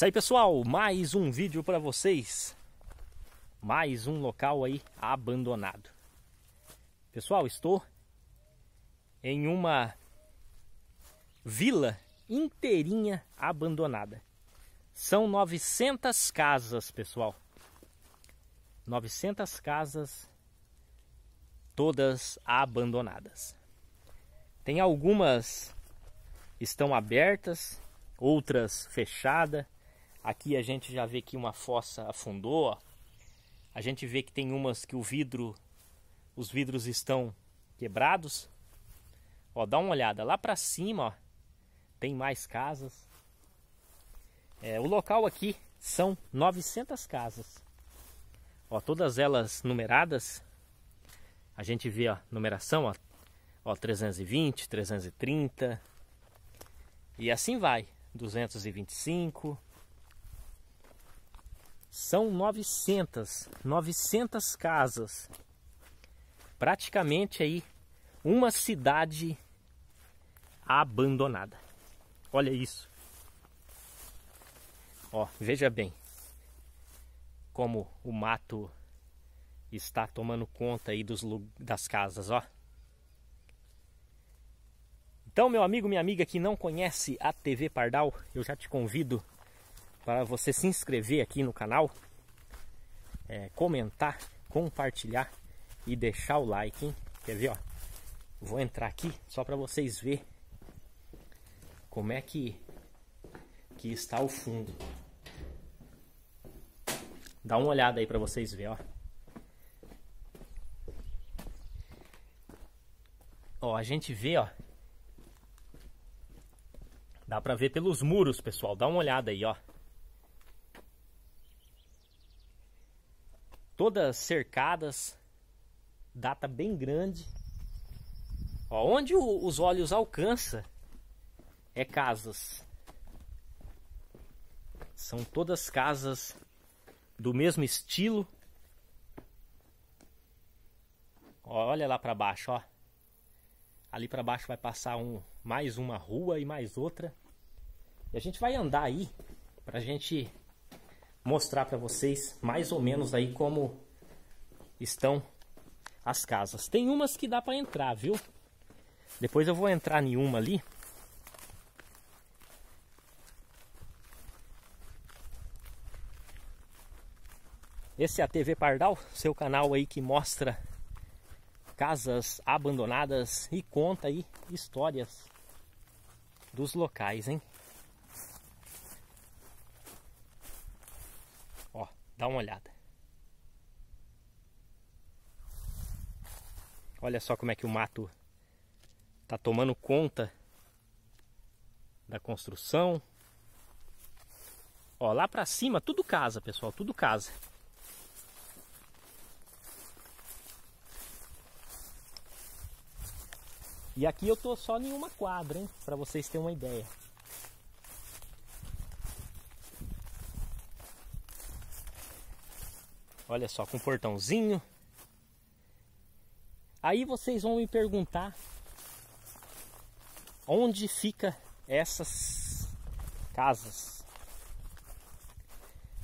Isso aí pessoal, mais um vídeo para vocês. Mais um local aí abandonado. Pessoal, estou em uma vila inteirinha abandonada. São 900 casas, pessoal. 900 casas todas abandonadas. Tem algumas estão abertas, outras fechadas. Aqui a gente já vê que uma fossa afundou. A gente vê que tem umas que o vidro, os vidros estão quebrados. Ó, dá uma olhada lá para cima, ó, tem mais casas. É, o local aqui são 900 casas. Ó, todas elas numeradas. A gente vê a numeração, ó, ó 320, 330, e assim vai. 225. São 900, 900 casas. Praticamente aí uma cidade abandonada. Olha isso. Ó, veja bem como o mato está tomando conta aí dos, das casas, ó. Então, meu amigo, minha amiga que não conhece a TV Pardal, eu já te convido para você se inscrever aqui no canal, é, comentar, compartilhar e deixar o like, hein? Quer ver, ó? Vou entrar aqui só para vocês verem como é que, que está o fundo. Dá uma olhada aí para vocês verem, ó. Ó, a gente vê, ó, Dá pra ver pelos muros, pessoal. Dá uma olhada aí, ó. Todas cercadas. Data bem grande. Ó, onde o, os olhos alcançam é casas. São todas casas do mesmo estilo. Ó, olha lá para baixo, ó. Ali para baixo vai passar um, mais uma rua e mais outra. E a gente vai andar aí para a gente mostrar para vocês mais ou menos aí como estão as casas. Tem umas que dá para entrar, viu? Depois eu vou entrar em uma ali. Esse é a TV Pardal, seu canal aí que mostra casas abandonadas e conta aí histórias dos locais, hein? Dá uma olhada. Olha só como é que o mato tá tomando conta da construção. Ó, lá pra cima tudo casa, pessoal, tudo casa. E aqui eu tô só em uma quadra, hein, para vocês terem uma ideia. Olha só, com portãozinho. Aí vocês vão me perguntar onde fica essas casas.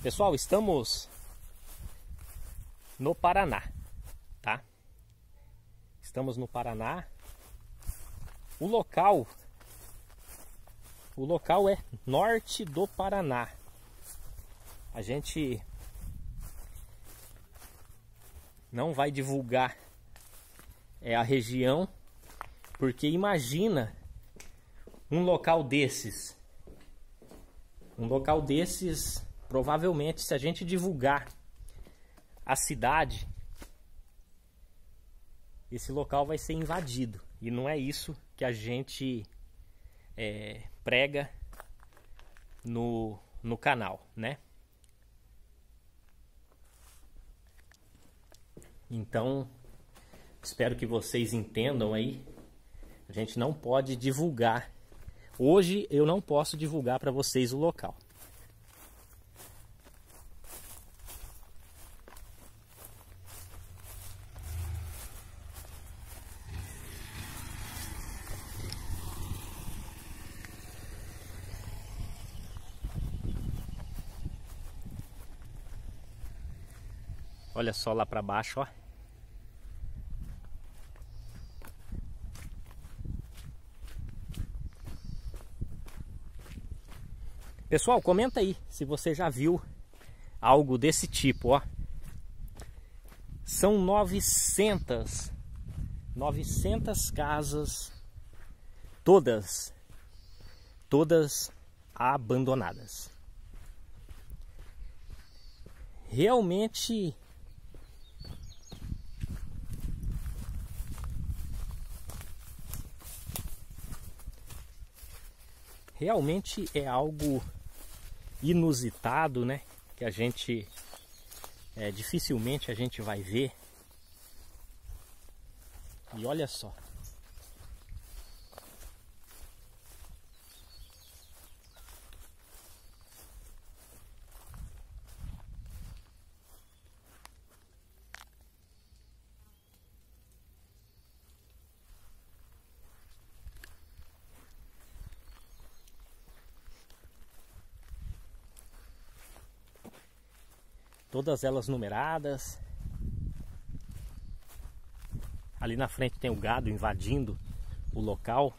Pessoal, estamos no Paraná, tá? Estamos no Paraná. O local o local é norte do Paraná. A gente não vai divulgar é, a região, porque imagina um local desses. Um local desses, provavelmente, se a gente divulgar a cidade, esse local vai ser invadido. E não é isso que a gente é, prega no, no canal, né? Então, espero que vocês entendam aí. A gente não pode divulgar. Hoje eu não posso divulgar para vocês o local. Olha só lá para baixo, ó. Pessoal, comenta aí se você já viu algo desse tipo, ó. São 900 900 casas todas todas abandonadas. Realmente realmente é algo inusitado, né? Que a gente é, dificilmente a gente vai ver. E olha só. Todas elas numeradas. Ali na frente tem o gado invadindo o local.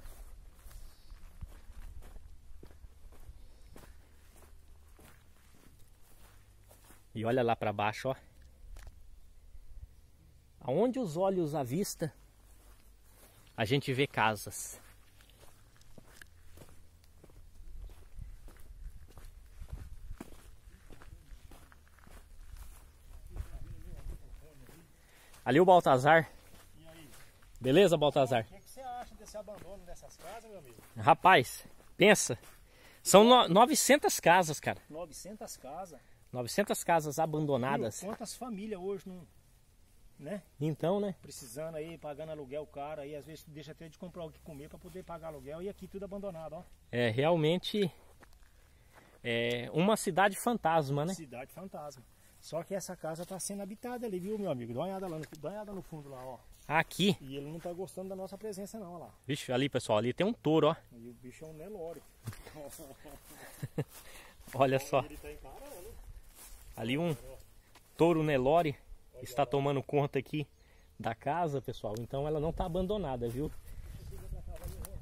E olha lá para baixo, ó. Aonde os olhos à vista, a gente vê casas. Ali o Baltazar. Beleza, Baltazar? O que, que, você acha desse abandono dessas casas, meu amigo? Rapaz, pensa. São no 900 casas, cara. 900 casas. 900 casas abandonadas. Meu, quantas famílias hoje não. Né? Então, né? Precisando aí, pagando aluguel caro aí, às vezes deixa até de comprar o que comer para poder pagar aluguel e aqui tudo abandonado, ó. É, realmente é uma cidade fantasma, né? Cidade fantasma. Só que essa casa está sendo habitada ali, viu, meu amigo? Dá uma olhada lá no, dá uma olhada no fundo lá, ó. Aqui? E ele não está gostando da nossa presença não, ó lá. Vixe, ali, pessoal, ali tem um touro, ó. E o bicho é um Nelore. Olha só. Tá ali um touro Nelore está tomando conta aqui da casa, pessoal. Então ela não está abandonada, viu?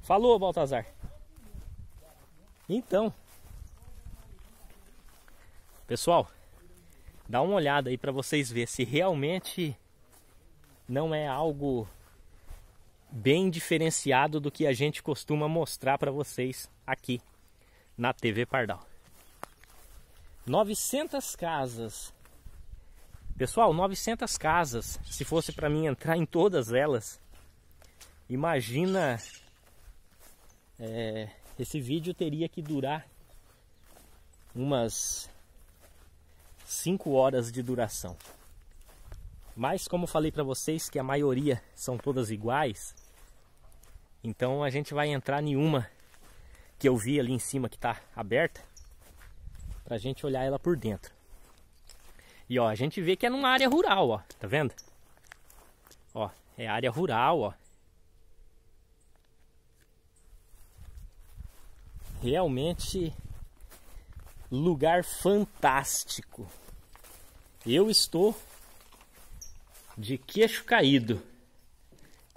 Falou, Baltazar. Então, pessoal, Dá uma olhada aí para vocês ver se realmente não é algo bem diferenciado do que a gente costuma mostrar para vocês aqui na TV Pardal. 900 casas. Pessoal, 900 casas. Se fosse para mim entrar em todas elas, imagina é, esse vídeo teria que durar umas 5 horas de duração. Mas como falei para vocês que a maioria são todas iguais, então a gente vai entrar em uma que eu vi ali em cima que está aberta, para a gente olhar ela por dentro. E ó, a gente vê que é numa área rural, ó, tá vendo? Ó, é área rural, ó. Realmente lugar fantástico. Eu estou de queixo caído,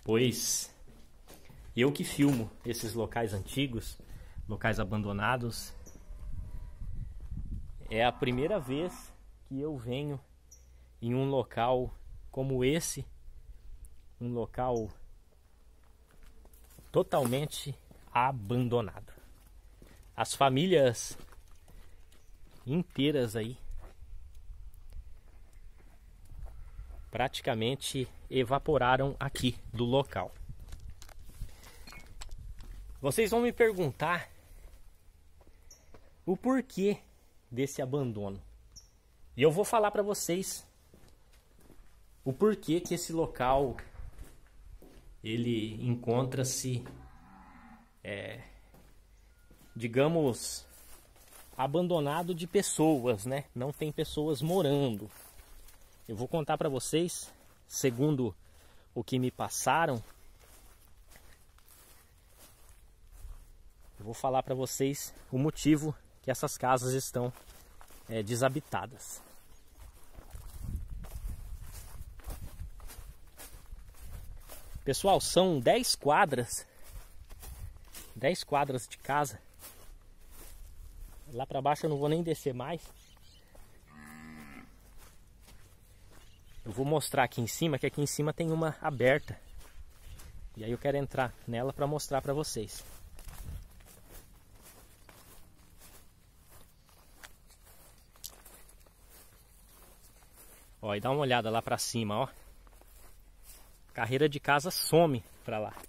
pois eu que filmo esses locais antigos, locais abandonados, é a primeira vez que eu venho em um local como esse, um local totalmente abandonado. As famílias inteiras aí praticamente evaporaram aqui do local. Vocês vão me perguntar o porquê desse abandono. E eu vou falar para vocês o porquê que esse local ele encontra-se, é, digamos, abandonado de pessoas, né? Não tem pessoas morando. Eu vou contar para vocês, segundo o que me passaram, eu vou falar para vocês o motivo que essas casas estão é, desabitadas. Pessoal, são 10 quadras, 10 quadras de casa. Lá para baixo eu não vou nem descer mais. Eu vou mostrar aqui em cima, que aqui em cima tem uma aberta. E aí eu quero entrar nela para mostrar para vocês. Ó, e dá uma olhada lá para cima, ó. Carreira de casa some para lá.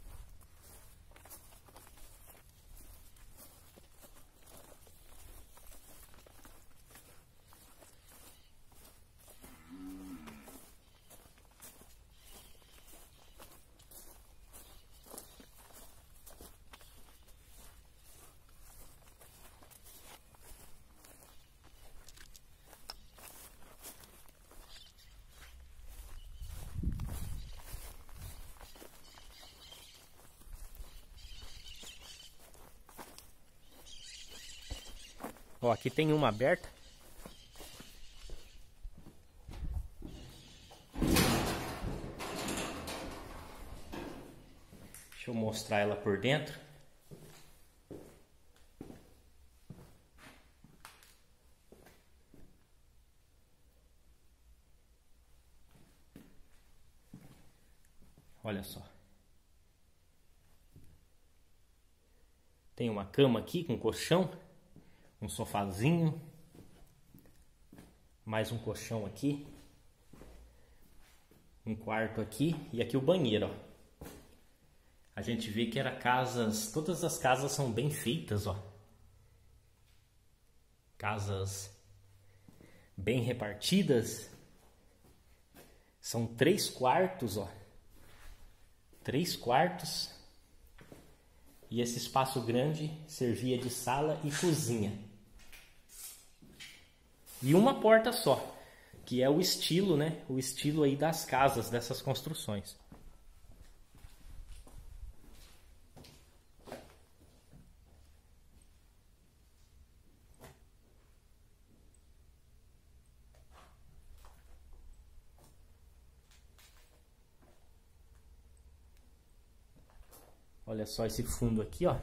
Ó, aqui tem uma aberta. Deixa eu mostrar ela por dentro. Olha só. Tem uma cama aqui com colchão um sofazinho, mais um colchão aqui, um quarto aqui e aqui o banheiro. Ó. A gente vê que era casas, todas as casas são bem feitas, ó. Casas bem repartidas. São três quartos, ó. Três quartos. E esse espaço grande servia de sala e cozinha e uma porta só, que é o estilo, né? O estilo aí das casas, dessas construções. Olha só esse fundo aqui, ó.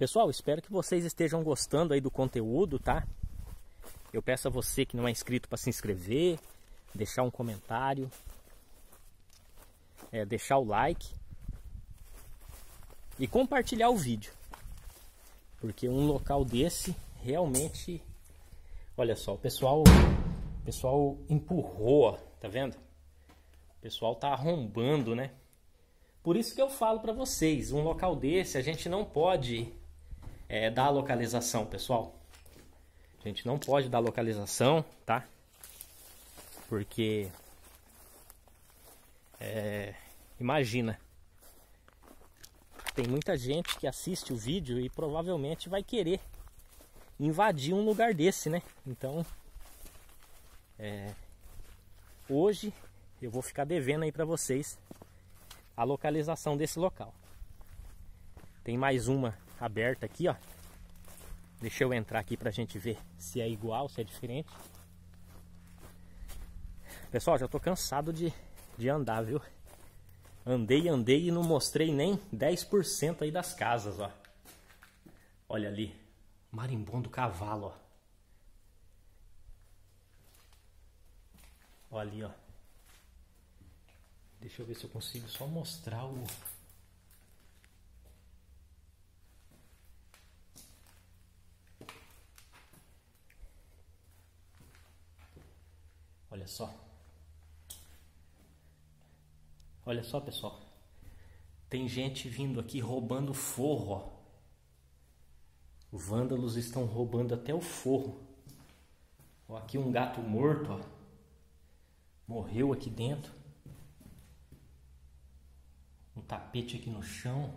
Pessoal, espero que vocês estejam gostando aí do conteúdo, tá? Eu peço a você que não é inscrito para se inscrever, deixar um comentário, é, deixar o like e compartilhar o vídeo. Porque um local desse realmente, olha só, o pessoal, o pessoal empurrou, ó, tá vendo? O pessoal tá arrombando, né? Por isso que eu falo para vocês, um local desse a gente não pode é, dar localização, pessoal. A gente não pode dar localização, tá? Porque é, imagina, tem muita gente que assiste o vídeo e provavelmente vai querer invadir um lugar desse, né? Então, é, hoje eu vou ficar devendo aí para vocês a localização desse local. Tem mais uma aberta aqui, ó. Deixa eu entrar aqui pra gente ver se é igual, se é diferente. Pessoal, já tô cansado de, de andar, viu? Andei, andei e não mostrei nem 10% aí das casas, ó. Olha ali, marimbondo cavalo, ó. Olha ali, ó. Deixa eu ver se eu consigo só mostrar o Olha só. Olha só, pessoal. Tem gente vindo aqui roubando forro, ó. Os vândalos estão roubando até o forro. Ó, aqui um gato morto, ó. Morreu aqui dentro. Um tapete aqui no chão.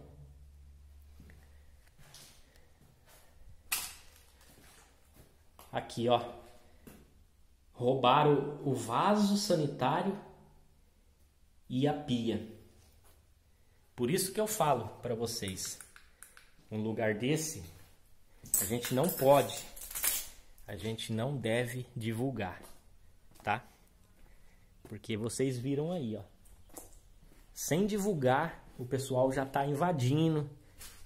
Aqui, ó. Roubaram o vaso sanitário e a pia. Por isso que eu falo para vocês, um lugar desse a gente não pode, a gente não deve divulgar, tá? Porque vocês viram aí, ó. Sem divulgar, o pessoal já está invadindo,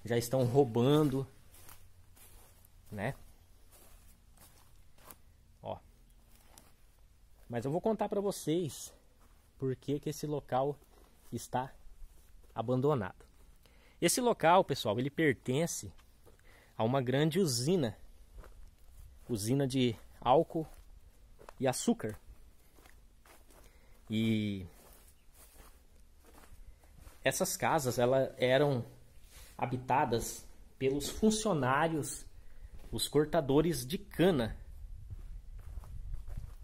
já estão roubando, né? Mas eu vou contar para vocês por que, que esse local está abandonado. Esse local, pessoal, ele pertence a uma grande usina, usina de álcool e açúcar. E essas casas elas eram habitadas pelos funcionários, os cortadores de cana.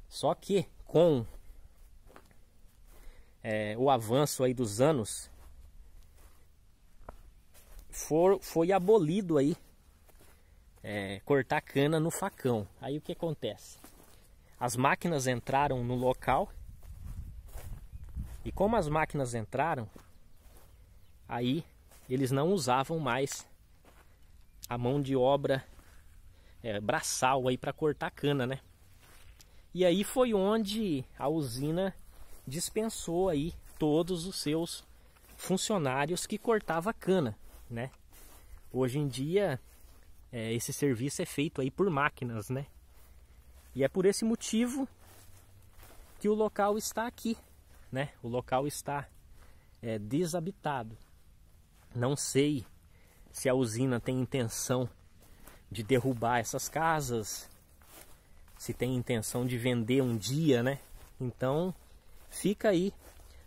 Só que com é, o avanço aí dos anos, for, foi abolido aí é, cortar cana no facão. Aí o que acontece? As máquinas entraram no local e como as máquinas entraram, aí eles não usavam mais a mão de obra é, braçal aí para cortar cana, né? E aí foi onde a usina dispensou aí todos os seus funcionários que cortava cana né? Hoje em dia, é, esse serviço é feito aí por máquinas, né? E é por esse motivo que o local está aqui, né? O local está é, desabitado. Não sei se a usina tem intenção de derrubar essas casas, se tem intenção de vender um dia, né? Então fica aí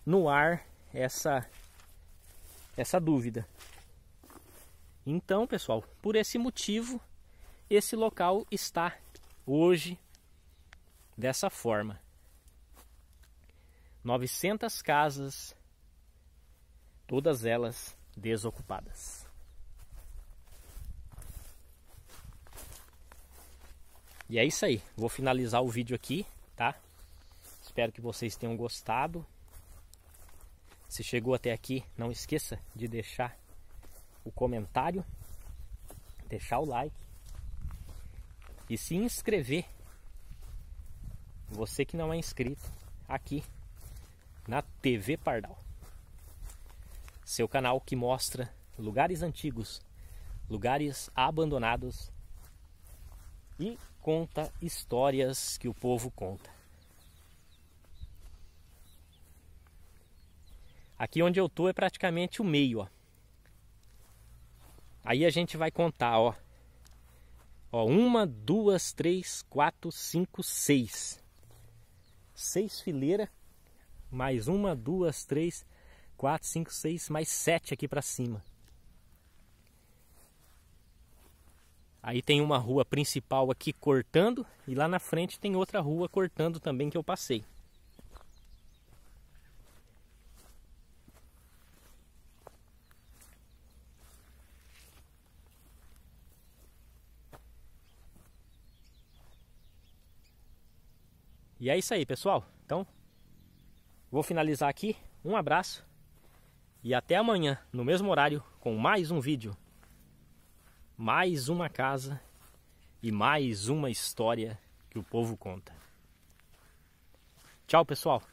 no ar essa essa dúvida. Então, pessoal, por esse motivo, esse local está hoje dessa forma. 900 casas, todas elas desocupadas. E é isso aí. Vou finalizar o vídeo aqui, tá? Espero que vocês tenham gostado. Se chegou até aqui, não esqueça de deixar o comentário, deixar o like e se inscrever. Você que não é inscrito aqui na TV Pardal. Seu canal que mostra lugares antigos, lugares abandonados e conta histórias que o povo conta. Aqui onde eu tô é praticamente o meio, ó. Aí a gente vai contar, ó. Ó, uma, duas, três, quatro, cinco, seis. Seis fileiras, mais uma, duas, três, quatro, cinco, seis, mais sete aqui para cima. Aí tem uma rua principal aqui cortando e lá na frente tem outra rua cortando também que eu passei. E é isso aí, pessoal. Então, vou finalizar aqui. Um abraço e até amanhã, no mesmo horário, com mais um vídeo. Mais uma casa e mais uma história que o povo conta. Tchau, pessoal.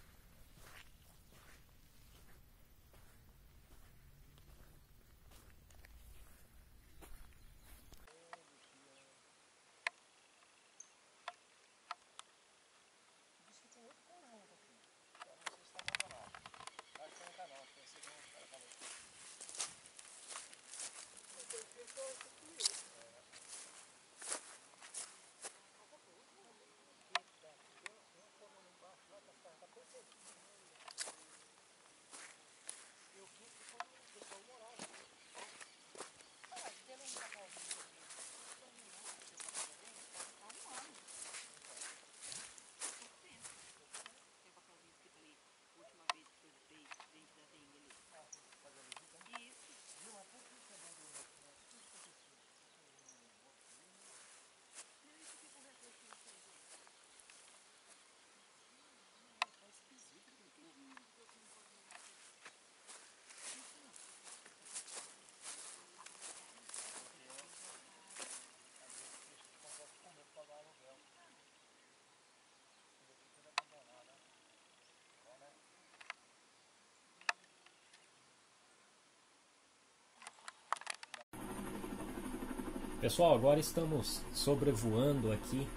Pessoal, agora estamos sobrevoando aqui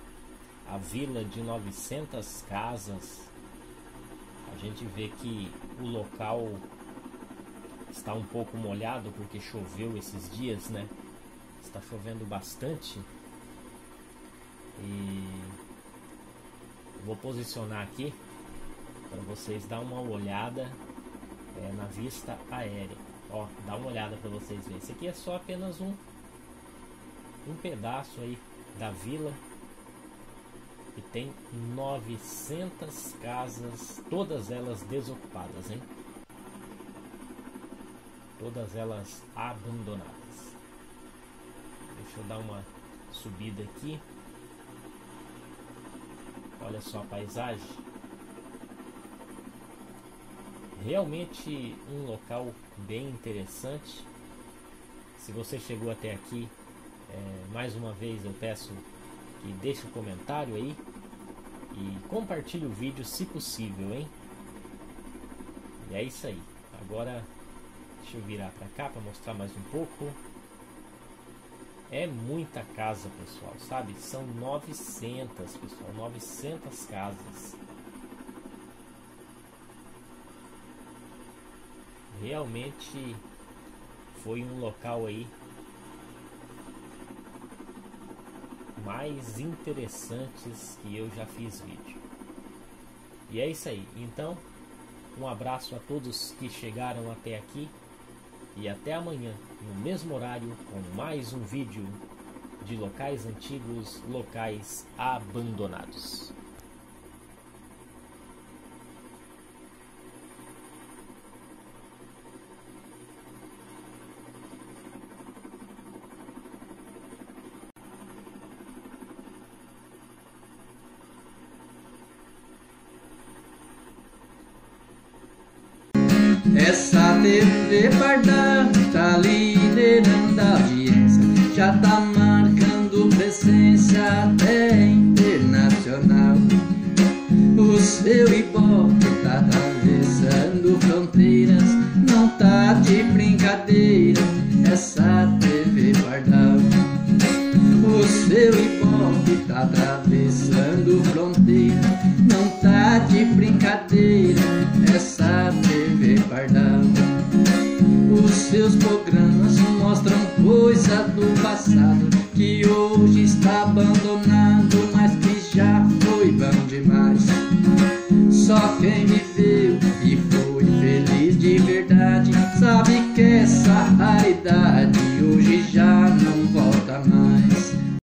a vila de 900 casas. A gente vê que o local está um pouco molhado porque choveu esses dias, né? Está chovendo bastante. E vou posicionar aqui para vocês dar uma olhada é, na vista aérea. Ó, dá uma olhada para vocês verem. Esse aqui é só apenas um um pedaço aí da vila e tem 900 casas, todas elas desocupadas, hein? Todas elas abandonadas. Deixa eu dar uma subida aqui. Olha só a paisagem. Realmente um local bem interessante. Se você chegou até aqui é, mais uma vez eu peço que deixe um comentário aí e compartilhe o vídeo se possível, hein? E é isso aí. Agora deixa eu virar para cá para mostrar mais um pouco. É muita casa, pessoal, sabe? São 900, pessoal, 900 casas. Realmente foi um local aí mais interessantes que eu já fiz vídeo. E é isso aí. Então, um abraço a todos que chegaram até aqui e até amanhã, no mesmo horário, com mais um vídeo de locais antigos, locais abandonados. Pardal